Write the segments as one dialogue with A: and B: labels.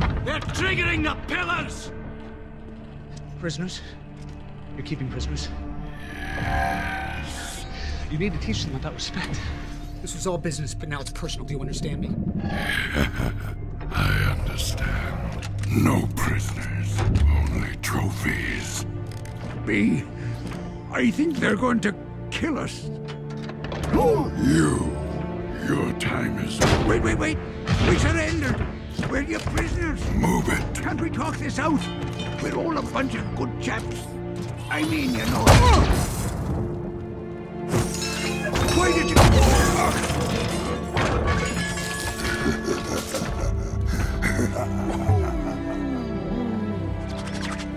A: Hurry! They're triggering the pillars!
B: Prisoners? You're keeping prisoners? You need to teach them about respect.
C: This was all business, but now it's personal. Do you understand me?
D: I understand. No prisoners, only trophies.
A: B, I think they're going to kill us.
D: You, your time is up.
A: Wait, wait, wait! We surrendered! We're your prisoners!
D: Move it.
A: Can't we talk this out? We're all a bunch of good chaps. I mean, you know. Why did you...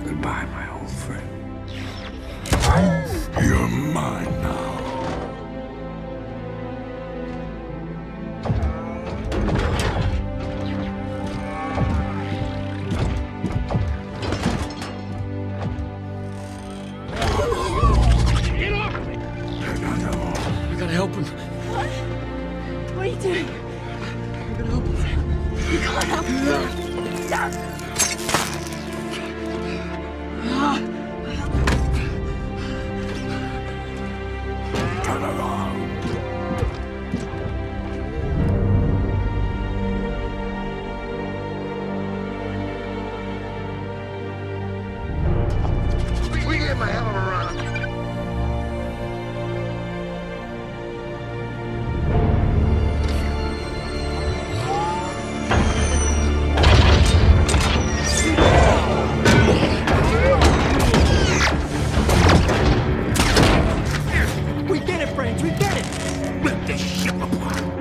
A: Goodbye, my old friend.
B: Him.
E: What are you doing?
B: I gotta help.
E: You can't help me. Stop.
D: Turn around.
C: It. We did it.
A: Rip this ship apart.